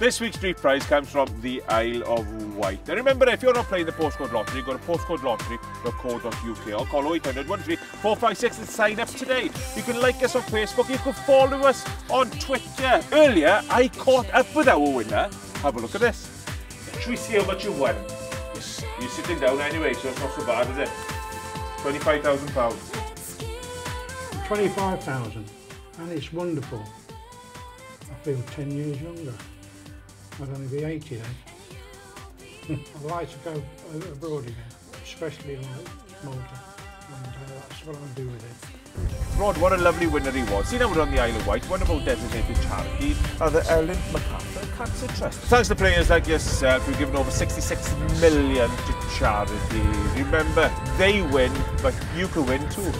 This week's street prize comes from the Isle of Wight. And remember, if you're not playing the postcode lottery, go to postcodelottery.co.uk or call 0800 456 and sign up today. You can like us on Facebook, you can follow us on Twitter. Earlier, I caught up with our winner. Have a look at this. Should we see how much you won? You're sitting down anyway, so it's not so bad, is it? £25,000. 25,000 and it's wonderful. I feel 10 years younger. I'd only be 80 then. I'd like to go abroad again, especially like Malta. And uh, that's what I'll do with it. Rod, what a lovely winner he was. See now we're on the Isle of Wight, one of our designated charities are the MacArthur Cancer Trust. Thanks to players like yourself who've given over 66 million to charity. Remember, they win, but you can win too.